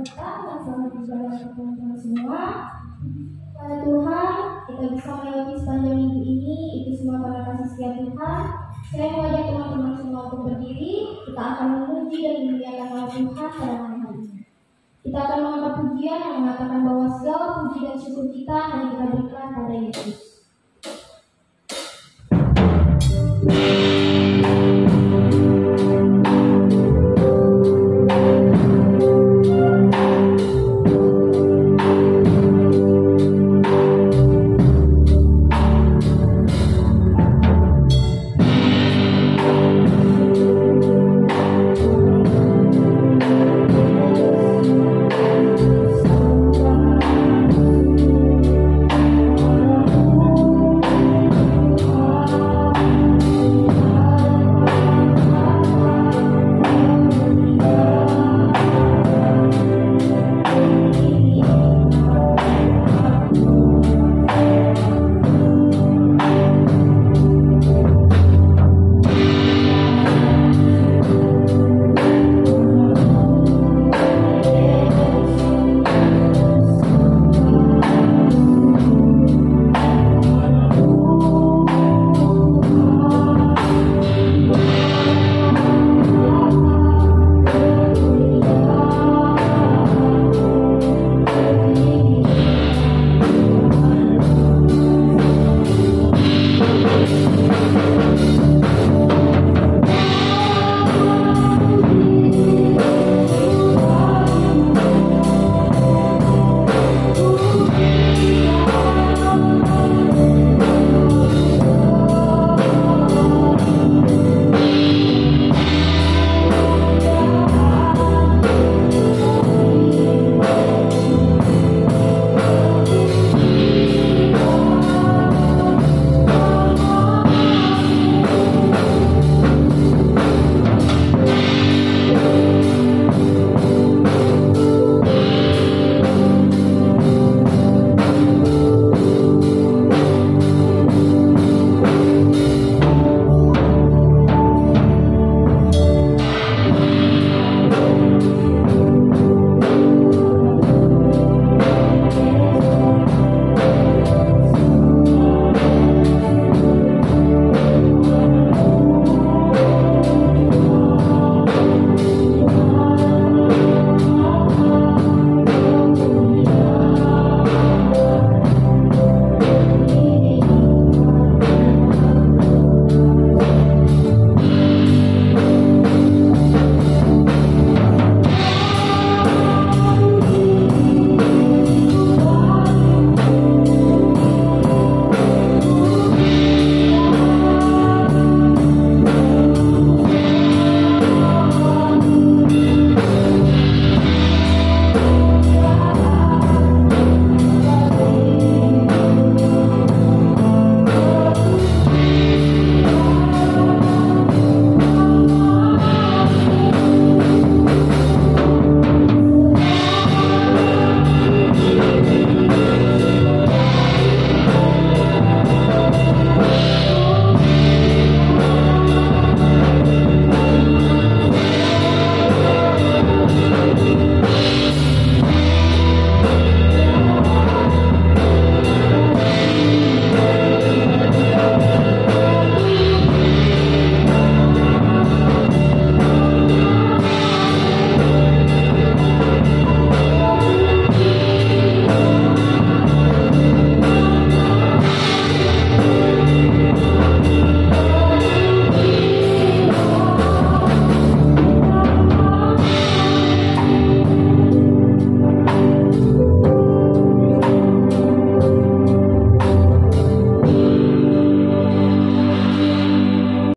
kita dan selamat ibadah untuk teman-teman semua. Pada Tuhan, kita bisa melewati sepanjang minggu ini, itu semua karena kasih setia Tuhan. Saya mengajak teman-teman semua untuk berdiri, kita akan memuji dan memuliakan nama Tuhan pada malam hari ini. Kita akan mengangkat pujian yang mengatakan bahwa segala puji dan syukur kita hanya kita berikan pada Yesus.